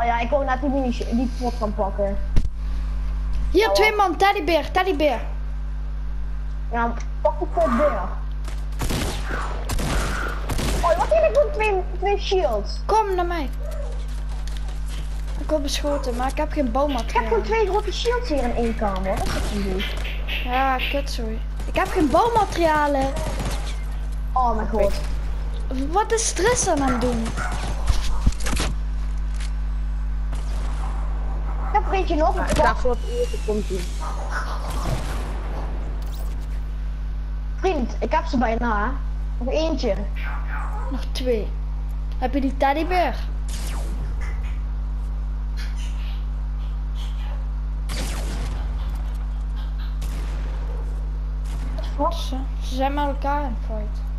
Oh ja, ik wil net die mini die pot gaan pakken. Hier, twee man, teddybeer, teddybeer. Ja, pak de weer. Oh, wat heb ik voor twee, twee shields? Kom naar mij. Ik word beschoten, maar ik heb geen Ik heb bouwmateriaal. gewoon twee grote shields hier in één kamer. Wat is dat doen? Ja, kut, sorry. Ik heb geen bouwmaterialen. Oh mijn god. Wat is stress aan het doen? Eentje nog. Ik dacht wat eerder komt ie. Vriend, ik heb ze bijna. hè. Nog eentje. Nog twee. Heb je die teddybeer? Wat? Ze, ze zijn met elkaar in fight.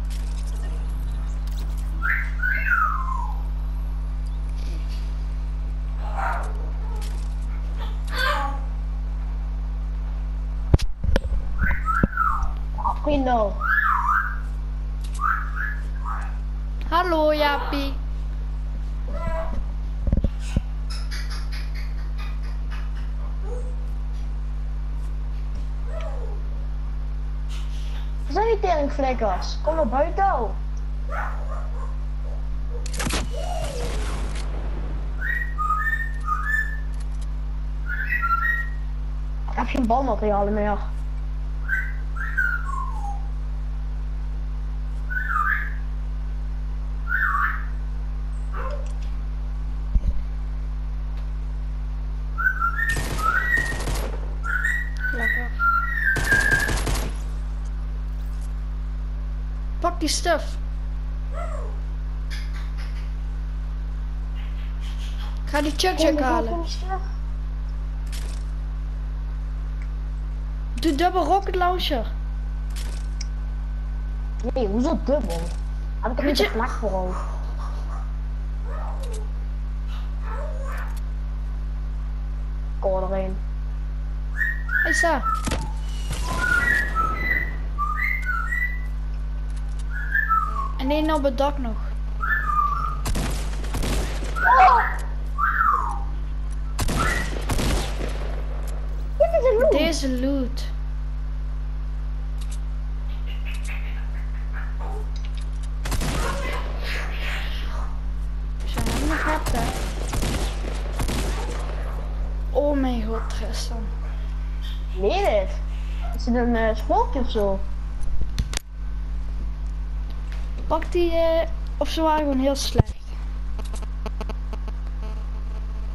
Vrienden. Hallo Jaapie. Wat zijn die teringvlekkers? Kom naar buiten. Ik heb geen balmaterialen meer. Stuff. Ik ga die Chuck Chuck halen. Doe dubbel rocket launcher. Nee, hoezo dubbel? Heb ik er niet je- de voor? Ik hoor er een. Is daar. En één op het dak nog. Dit is een loot. Deze loot. Zijn we nog hebt, hè? Oh mijn god, Tristan. Nee, dit. Is het een uh, spookje of zo? Pak die, eh, of ze waren gewoon heel slecht.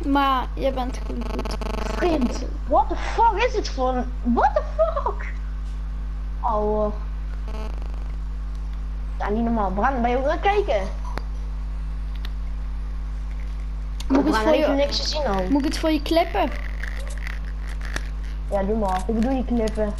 Maar je bent gewoon goed. Vriend, what the fuck is het voor een... What the fuck? Oh. Ja, niet normaal. Brand, ben je ook aan kijken? Moet ik, het voor je, niks te zien moet ik het voor je klippen? Ja, doe maar. Hoe bedoel je knippen?